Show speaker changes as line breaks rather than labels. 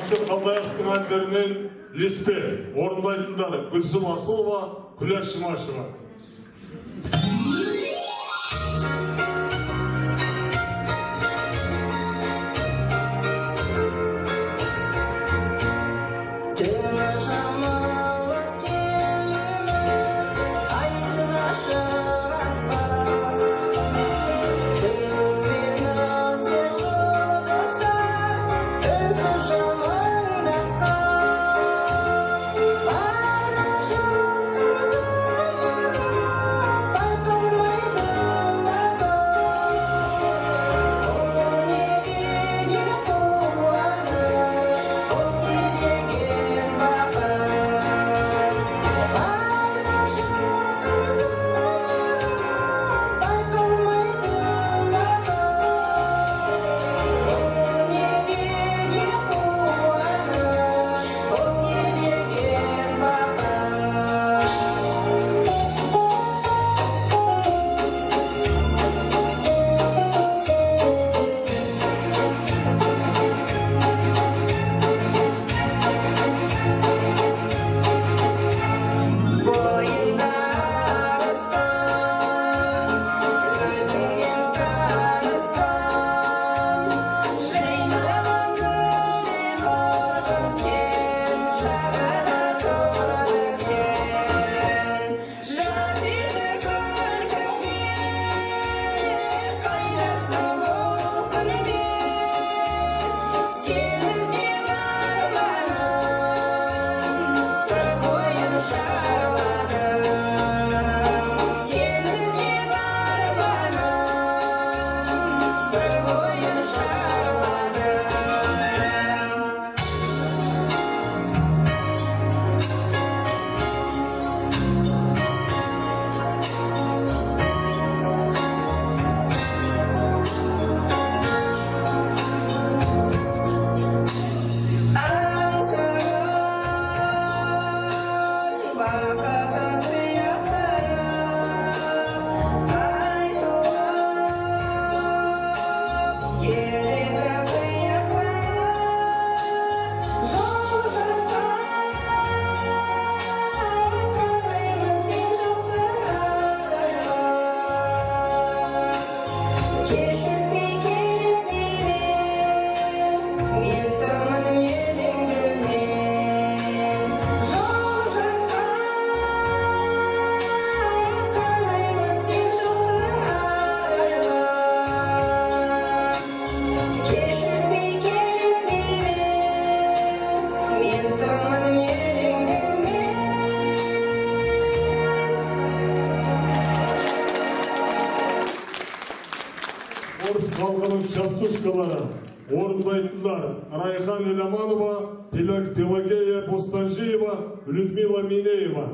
бақытжан қалдаяқовтың әндерінен ілеспе орындайтындары гүлсім асылова күләш
жұмашева Sen boyun şah
орыс халқының частушкалары орындайтындар райхан еламанова пелагея бостанжиева людмила минеева.